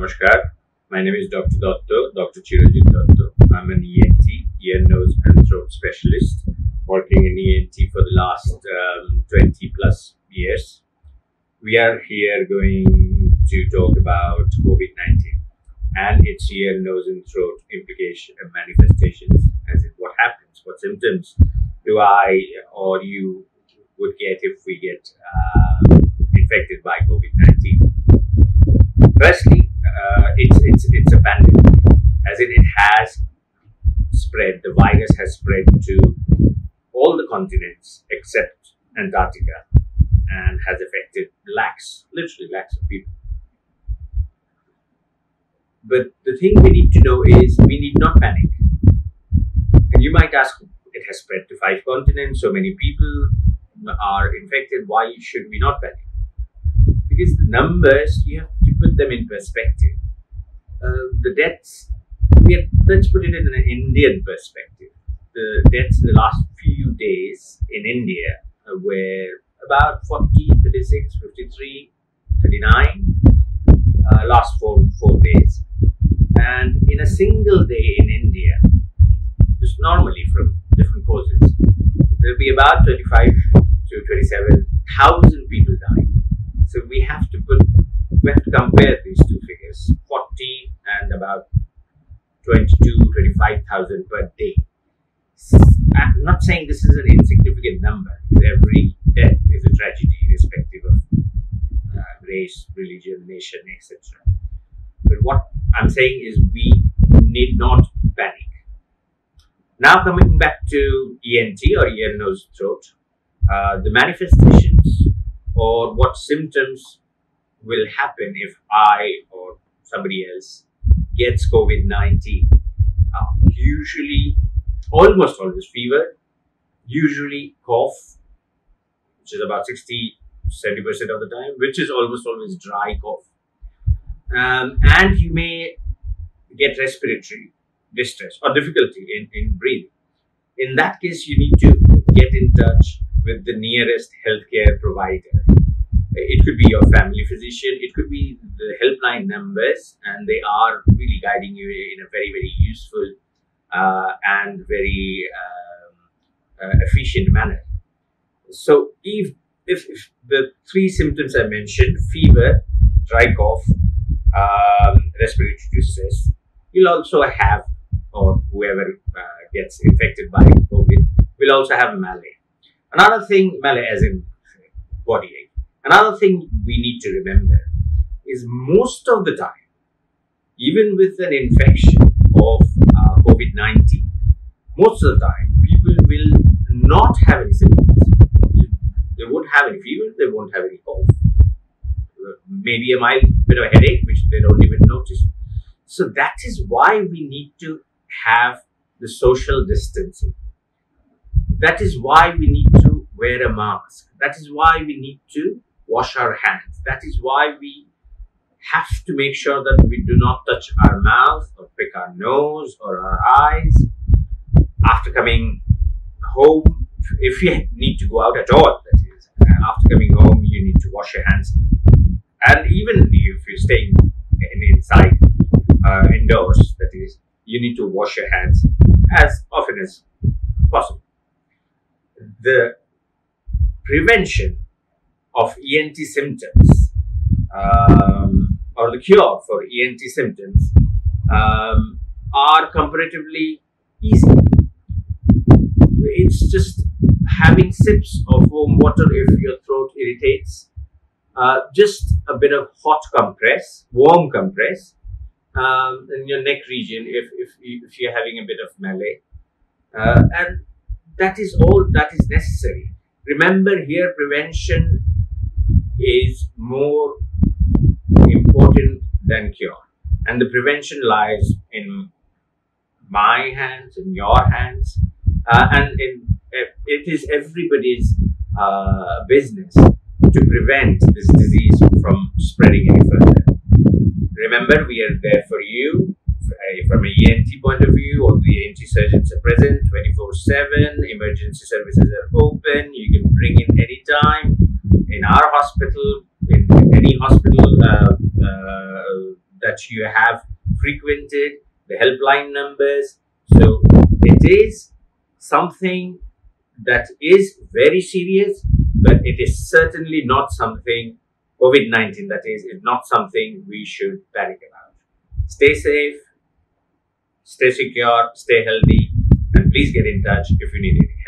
Namaskar. My name is Dr. Dutta, Dr. Chirajit Dutta. I'm an ENT, ear, nose, and throat specialist, working in ENT for the last um, 20 plus years. We are here going to talk about COVID 19 and its ear, nose, and throat implication and manifestations, as in what happens, what symptoms do I or you would get if we get uh, infected by COVID 19. Firstly, uh, it's, it's, it's a pandemic, as in it has spread, the virus has spread to all the continents except Antarctica and has affected lakhs, literally lakhs of people. But the thing we need to know is we need not panic. And you might ask, it has spread to five continents, so many people are infected, why should we not panic? Because the numbers, you have put them in perspective. Uh, the deaths, have, let's put it in an Indian perspective. The deaths in the last few days in India were about 40, 36, 53, 39, uh, last four, four days. And in a single day in India, just normally from different causes, there'll be about 25 to 27,000 people dying. So we have to put we have to compare these two figures 40 and about 22 25,000 per day. I'm not saying this is an insignificant number, every death is a tragedy, irrespective of uh, race, religion, nation, etc. But what I'm saying is we need not panic. Now, coming back to ENT or ear, nose, throat, uh, the manifestations or what symptoms will happen if I or somebody else gets COVID 19. Uh, usually, almost always fever, usually cough, which is about 60 70% of the time, which is almost always dry cough. Um, and you may get respiratory distress or difficulty in, in breathing. In that case, you need to get in touch with the nearest healthcare provider it could be your family physician, it could be the helpline numbers, and they are really guiding you in a very, very useful uh, and very um, uh, efficient manner. So, if, if, if, the three symptoms I mentioned fever, dry cough, um, respiratory distress you'll also have, or whoever uh, gets infected by COVID, will also have malaise. Another thing, malaise as in body Another thing we need to remember is most of the time, even with an infection of uh, COVID 19, most of the time people will not have any symptoms. They won't have any fever, they won't have any cough. Maybe a mild bit of a headache, which they don't even notice. So that is why we need to have the social distancing. That is why we need to wear a mask. That is why we need to wash our hands. That is why we have to make sure that we do not touch our mouth or pick our nose or our eyes after coming home. If you need to go out at all, that is, and after coming home, you need to wash your hands. And even if you're staying in, inside, uh, indoors, that is, you need to wash your hands as often as possible. The prevention of ENT symptoms um, or the cure for ENT symptoms um, are comparatively easy. It's just having sips of warm water if your throat irritates, uh, just a bit of hot compress, warm compress um, in your neck region if, if, if you're having a bit of malaise. Uh, and that is all that is necessary. Remember here, prevention is more important than cure. And the prevention lies in my hands, in your hands, uh, and in, it is everybody's uh, business to prevent this disease from spreading any further. Remember, we are there for you uh, from a ENT point of view. All the ENT surgeons are present 24 7. Emergency services are open. You can bring in anytime in our hospital, in any hospital uh, uh, that you have frequented, the helpline numbers. So it is something that is very serious, but it is certainly not something COVID 19, that is, is not something we should panic about. Stay safe, stay secure, stay healthy, and please get in touch if you need anything.